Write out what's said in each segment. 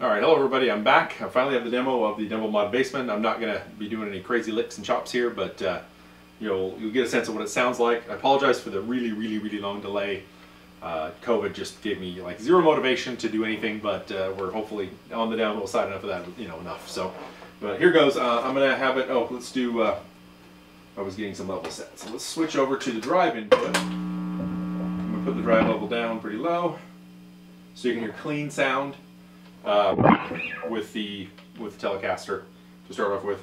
All right, hello everybody. I'm back. I finally have the demo of the Dumble Mod Bassman. I'm not going to be doing any crazy licks and chops here, but uh, you'll you'll get a sense of what it sounds like. I apologize for the really, really, really long delay. Uh, COVID just gave me like zero motivation to do anything, but uh, we're hopefully on the downhill side enough of that, you know, enough. So, but here goes. Uh, I'm going to have it. Oh, let's do. Uh, I was getting some level set, so let's switch over to the drive input. I'm going to put the drive level down pretty low, so you can hear clean sound uh, with the with the Telecaster to start off with.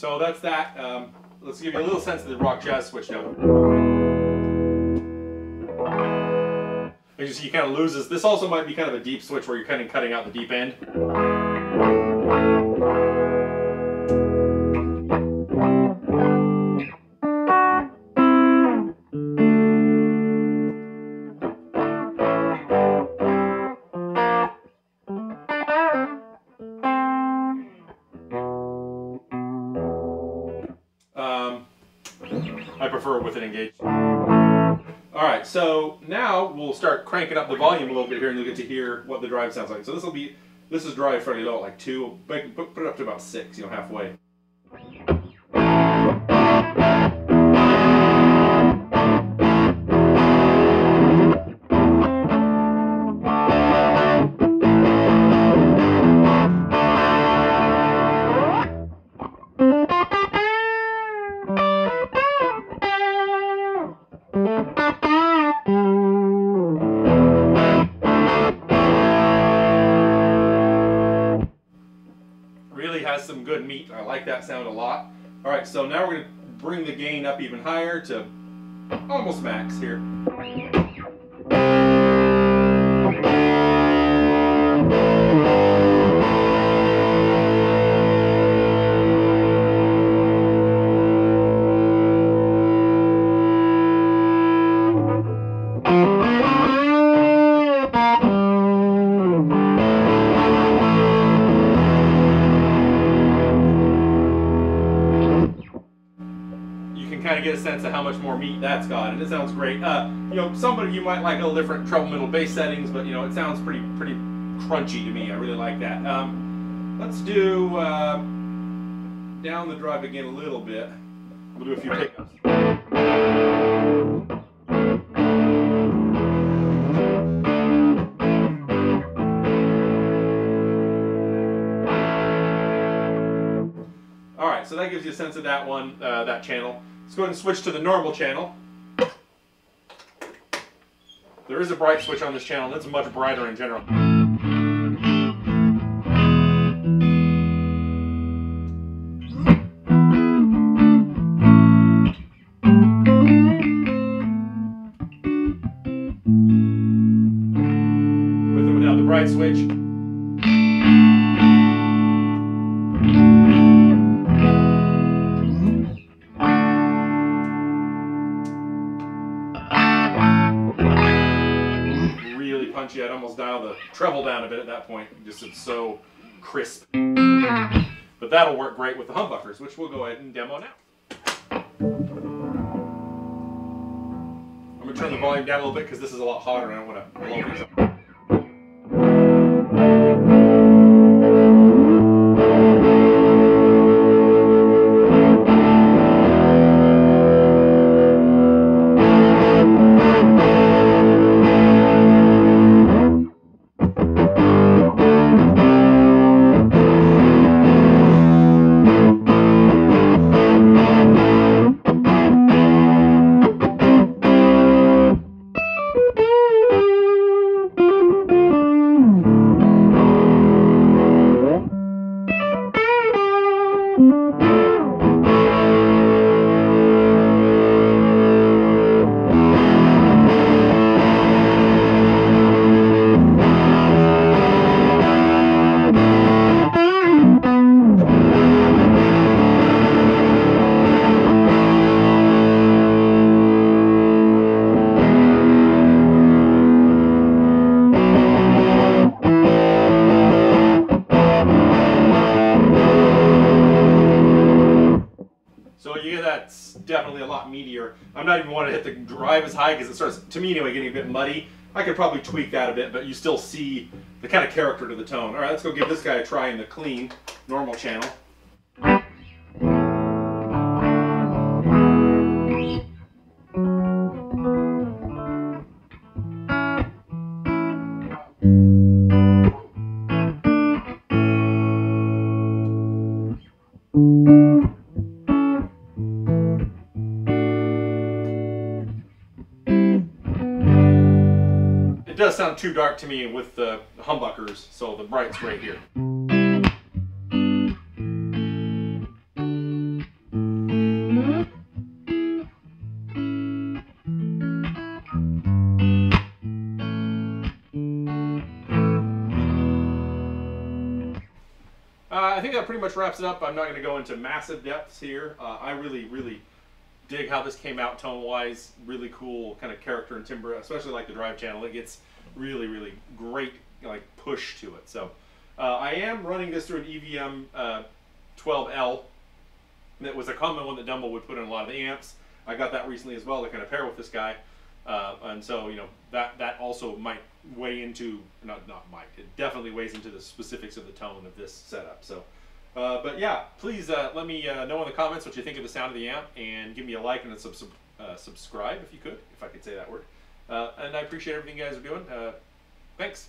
So that's that. Um, let's give you a little sense of the rock jazz switch now. You he kind of loses. This also might be kind of a deep switch where you're kind of cutting out the deep end. Prefer with it engaged. All right, so now we'll start cranking up the volume a little bit here, and you'll get to hear what the drive sounds like. So this will be, this is drive fairly low, like two, put it up to about six, you know, halfway. Some good meat. I like that sound a lot. All right, so now we're gonna bring the gain up even higher to almost max here. Sense of how much more meat that's got, and it sounds great. Uh, you know, somebody you might like a little different treble middle bass settings, but you know, it sounds pretty pretty crunchy to me. I really like that. Um, let's do uh, down the drive again a little bit. We'll do a few pickups. All right, so that gives you a sense of that one, uh, that channel. Let's go ahead and switch to the normal channel. There is a bright switch on this channel, and it's much brighter in general. Almost dial the treble down a bit at that point. Just it's so crisp. But that'll work great with the humbuckers, which we'll go ahead and demo now. I'm gonna turn the volume down a little bit because this is a lot hotter and I don't want to blow these up. Not even wanting to hit the drive as high because it starts, to me anyway, getting a bit muddy. I could probably tweak that a bit, but you still see the kind of character to the tone. All right, let's go give this guy a try in the clean, normal channel. Does sound too dark to me with the humbuckers, so the bright's right here. Uh, I think that pretty much wraps it up. I'm not going to go into massive depths here. Uh, I really, really dig how this came out tone-wise. Really cool kind of character and timbre, especially like the drive channel. It gets really, really great like push to it. So uh, I am running this through an EVM uh, 12L. That was a common one that Dumble would put in a lot of the amps. I got that recently as well to kind of pair with this guy. Uh, and so you know that that also might weigh into not not might it definitely weighs into the specifics of the tone of this setup. So, uh, but yeah, please uh, let me uh, know in the comments what you think of the sound of the amp, and give me a like and a sub- sub- uh, subscribe if you could, if I could say that word. Uh, and I appreciate everything you guys are doing. Uh, thanks.